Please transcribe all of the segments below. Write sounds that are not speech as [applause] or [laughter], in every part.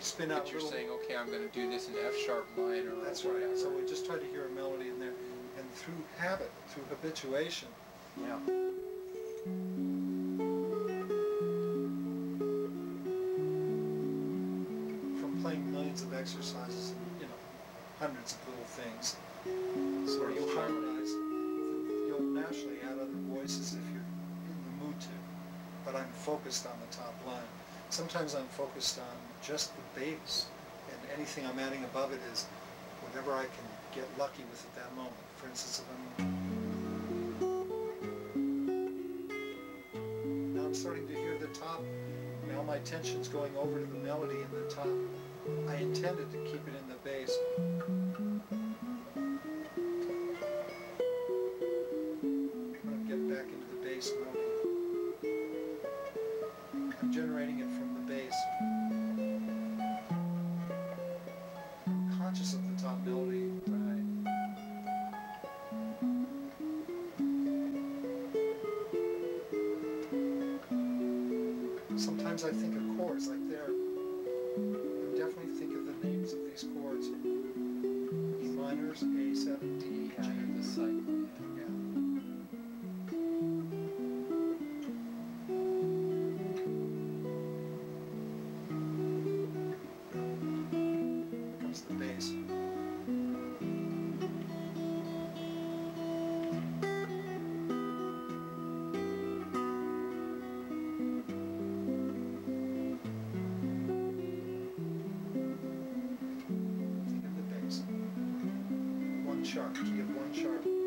spin out But you're little. saying, okay, I'm going to do this in F sharp minor or That's whatever. right. So we just try to hear a melody in there, and through habit, through habituation, yeah. from playing millions of exercises and you know hundreds of little things, where you'll harmonize, you'll naturally add other voices if you're in the mood to. But I'm focused on the top line. Sometimes I'm focused on just the bass, and anything I'm adding above it is whatever I can get lucky with at that moment. For instance, if I'm now I'm starting to hear the top. Now my attention's going over to the melody in the top. I intended to keep it in the bass. Sometimes I think of chords like there. I definitely think of the names of these chords. E minors, A7, D, the cycle. Sharp, key of one sharp.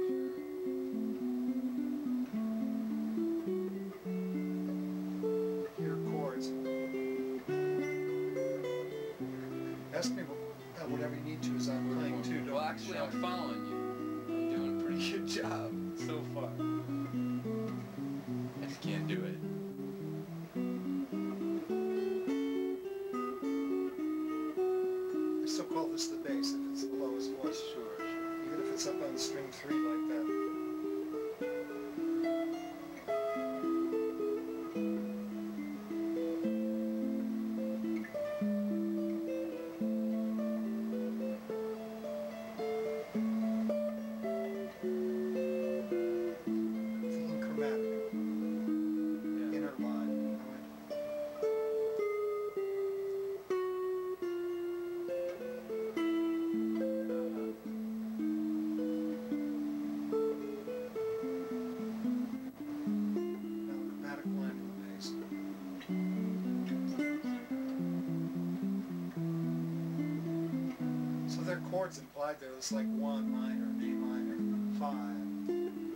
Chords implied there. It's like one minor, A minor, five,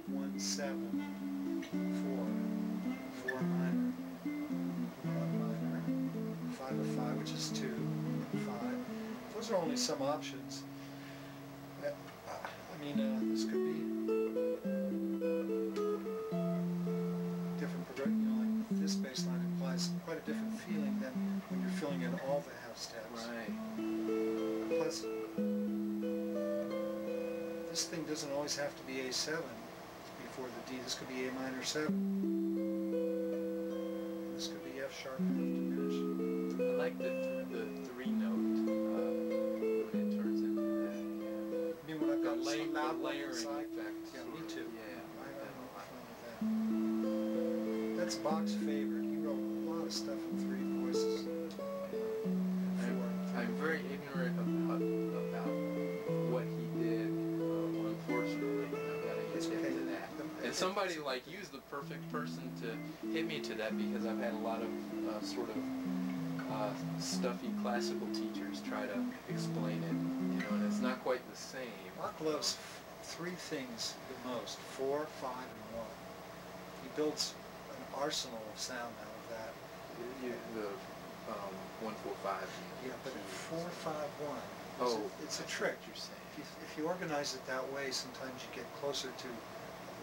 one seven, four, four minor, one minor, five of five, which is two, five. Those are only some options. Uh, I mean, uh, this could this thing doesn't always have to be A7 before the D. This could be A minor 7. This could be F sharp half diminished. I like the the three note uh, when it turns into that. I mean, when I've got lay, loud layering side, effect. Yeah, me too. Yeah. I, I like that have a lot. with that. That's Bach's favorite. Somebody like you is the perfect person to hit me to that because I've had a lot of uh, sort of uh, stuffy classical teachers try to explain it, you know, and it's not quite the same. Bach loves three things the most, four, five, and one. He builds an arsenal of sound out of that. You, the um, one four five. Yeah, but four, five, one. Oh, It's a I see trick. you're saying. If you, if you organize it that way, sometimes you get closer to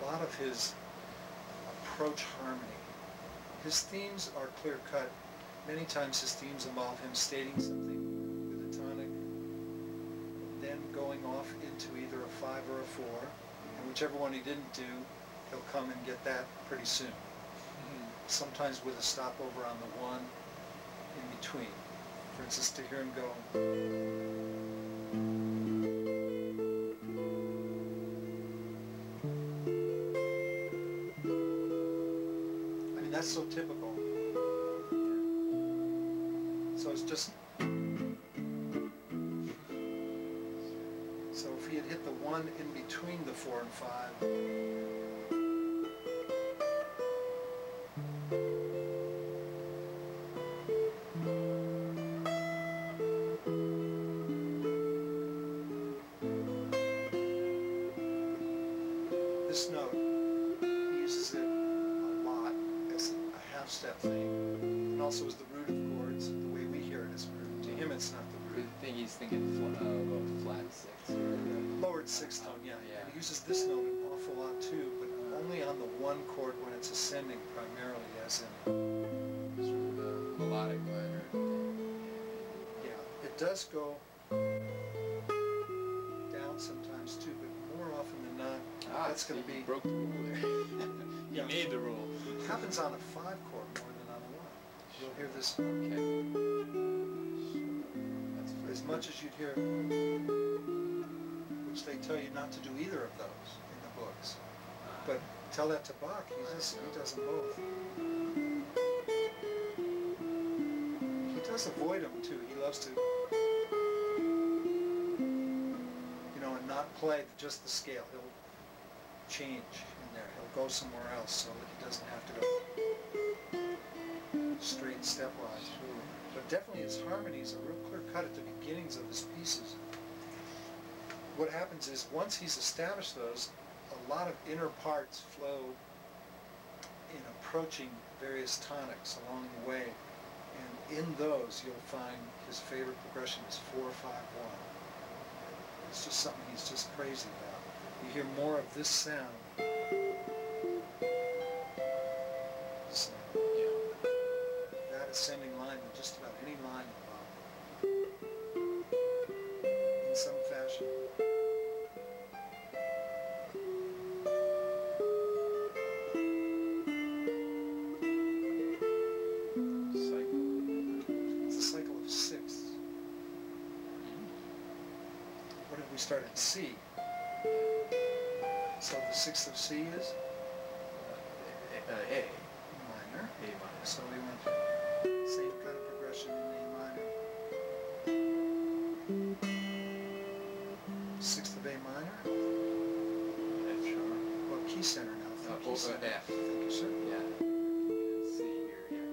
a lot of his approach harmony. His themes are clear cut. Many times his themes involve him stating something with a tonic, then going off into either a five or a four, and whichever one he didn't do, he'll come and get that pretty soon. Mhm. Sometimes with a stopover on the one in between. For instance, to hear him go. That's so typical. So it's just. So if he had hit the one in between the four and five. Step thing, and also is the root of chords, the way we hear it as root. To him, it's not the I root. think he's thinking fl- uh, about flat six. Or the, Lowered sixth tone, yeah. Yeah. And he uses this note an awful lot too, but only on the one chord when it's ascending primarily, as in, of the melodic minor. yeah. It does go down sometimes too, but more often than not, Ah, that's going to be, broke the rule there. [laughs] he Yeah. made the rule. Happens on a five chord more than on a one. You'll hear this Okay. As much as you'd hear, which they tell you not to do either of those in the books. But tell that to Bach, he does, he does them both. He does avoid them too. He loves to, you know, and not play just the scale. He'll change there. He'll go somewhere else so that he doesn't have to go straight stepwise. But definitely his harmonies are real clear cut at the beginnings of his pieces. What happens is once he's established those, a lot of inner parts flow in approaching various tonics along the way. And in those you'll find his favorite progression is four, five, one. It's just something he's just crazy about. You hear more of this sound. Ascending line than just about any line in. In some fashion. Cycle. It's a cycle of sixths. What did we start at C? So the sixth of C is Uh, A. minor. A minor. So we went same kind of progression in A minor. Sixth of A minor. F sharp. What key center now? Uh, Key oh, uh, center. F. Thank you, sir. Yeah. C here, yeah.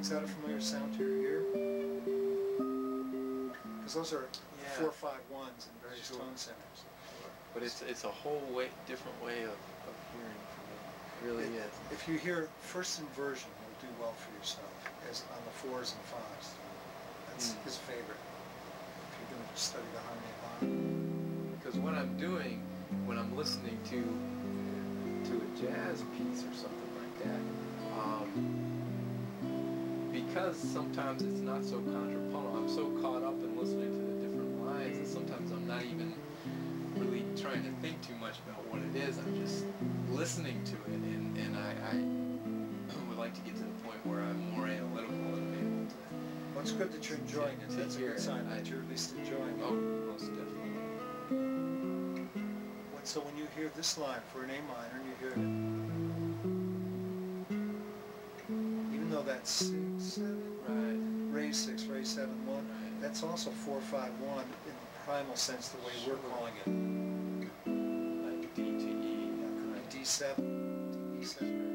Is that a familiar sound to your? Because those are Yeah. four, five, ones in various Sure. tone centers. But it's it's a whole way different way of, of hearing me. It really If- is. If you hear first inversion, you'll do well for yourself, as on the fours and fives. That's Mm. his favorite. If you're going to study the harmony of Bach. Because what I'm doing when I'm listening to to a jazz piece or something like that, because sometimes it's not so contrapuntal. I'm so caught up in listening to the different lines, and sometimes I'm not even really trying to think too much about what it is. I'm just listening to it, and, and I, I would like to get to the point where I'm more analytical and able to. Well, it's good that you're enjoying it. That's a good sign I- that you're at least enjoying Oh, it. most definitely. So when you hear this line for an A minor, you hear it. Even that's six, seven, Right. raise six, raise seven, one, Right. that's also four, five, one in the primal sense, the way we're calling it. Like D to E. Yeah, could be D seven, D seven,